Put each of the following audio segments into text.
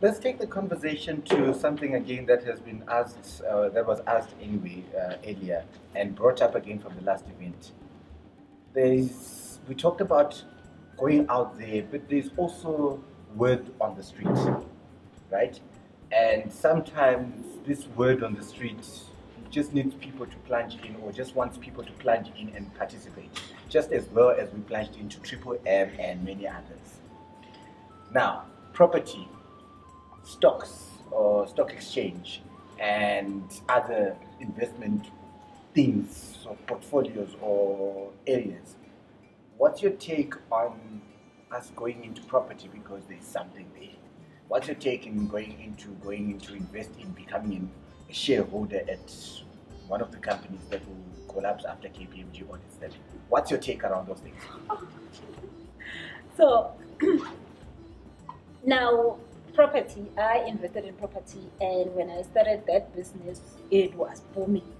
let's take the conversation to something again that has been asked, uh, that was asked anyway uh, earlier and brought up again from the last event. There's, we talked about going out there, but there's also word on the street, right? And sometimes this word on the street just needs people to plunge in or just wants people to plunge in and participate, just as well as we plunged into Triple M and many others. Now, property, stocks or stock exchange, and other investment things or portfolios or areas. What's your take on us going into property because there's something there? What's your take in going into going into investing, becoming a shareholder at one of the companies that will collapse after KPMG audits them? What's your take around those things? So now property, I invested in property and when I started that business, it was booming.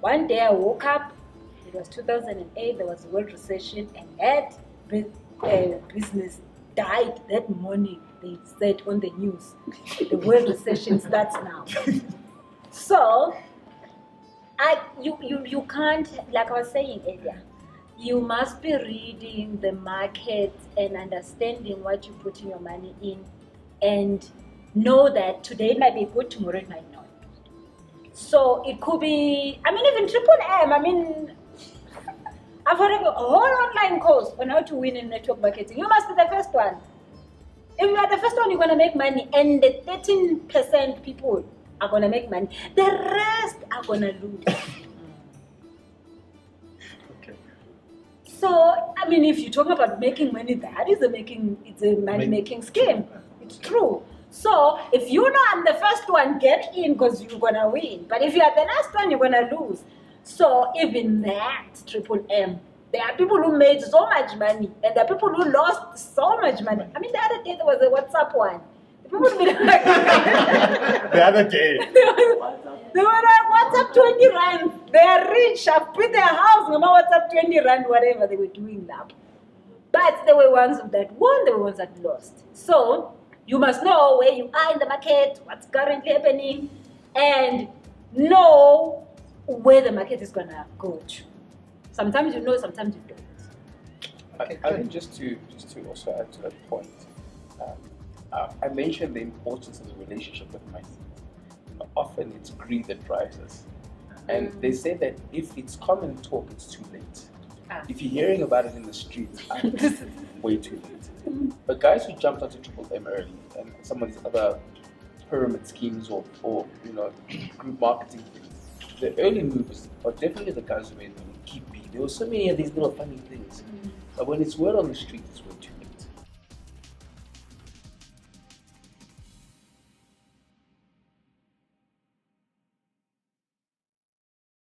One day I woke up, it was 2008, there was a world recession and that uh, business died that morning. They said on the news, the world recession starts now. So, I you, you you can't like I was saying earlier. You must be reading the market and understanding what you're putting your money in, and know that today it might be good, tomorrow it might not. So it could be. I mean, even triple M. I mean, I've heard of a whole online course on how to win in network marketing. You must be the first one. If you are the first one, you're going to make money, and the 13% people are going to make money. The rest are going to lose. Okay. So, I mean, if you're talking about making money, that is a making, it's a money making scheme. True. So, if you know I'm the first one, get in because you're to win. But if you are the last one, you're going to lose. So, even that, Triple M, there are people who made so much money and there are people who lost so much money. I mean, the other day there was a WhatsApp one. The people would be like, The other day. they were like, what's up 20 rand? They are rich, I've put their house, no matter what's up 20 rand, whatever they were doing now. But there were ones that won, there were ones that lost. So you must know where you are in the market, what's currently happening, and know where the market is gonna go to. Sometimes you know, sometimes you don't. I, I think just to just to also add to that point, um, uh, I mentioned the importance of the relationship with money. You often it's greed that drives us, and they say that if it's common talk, it's too late. If you're hearing about it in the streets, ah, it's way too late. But guys who jumped onto Triple M early and some of these other pyramid schemes or, or you know group marketing things, the early movers are definitely the guys who made money. Keep being. There were so many of these little funny things. But when it's word on the street, it's word